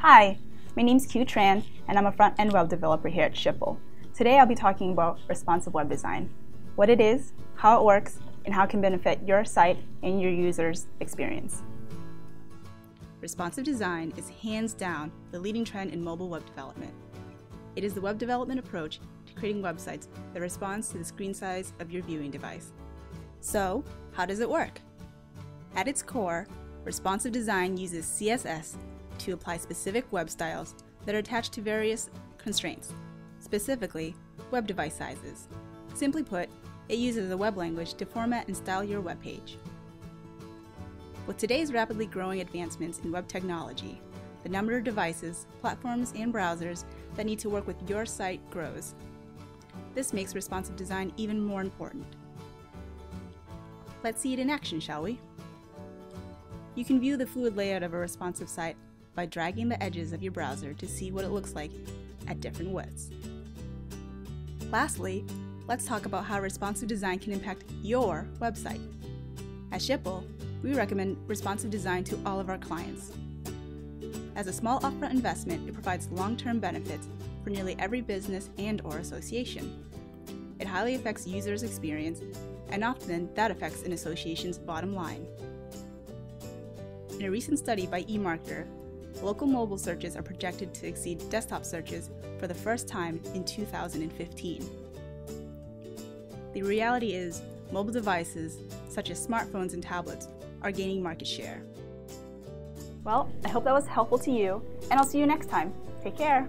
Hi, my name is Kieu Tran, and I'm a front-end web developer here at Schipul. Today I'll be talking about responsive web design, what it is, how it works, and how it can benefit your site and your users' experience. Responsive design is hands down the leading trend in mobile web development. It is the web development approach to creating websites that responds to the screen size of your viewing device. So, how does it work? At its core, responsive design uses CSS to apply specific web styles that are attached to various constraints, specifically web device sizes. Simply put, it uses a web language to format and style your web page. With today's rapidly growing advancements in web technology, the number of devices, platforms, and browsers that need to work with your site grows. This makes responsive design even more important. Let's see it in action, shall we? You can view the fluid layout of a responsive site by dragging the edges of your browser to see what it looks like at different widths. Lastly, let's talk about how responsive design can impact your website. At Schipul, we recommend responsive design to all of our clients. As a small upfront investment, it provides long-term benefits for nearly every business and or association. It highly affects users' experience, and often that affects an association's bottom line. In a recent study by eMarketer, local mobile searches are projected to exceed desktop searches for the first time in 2015. The reality is, mobile devices, such as smartphones and tablets, are gaining market share. Well, I hope that was helpful to you, and I'll see you next time. Take care.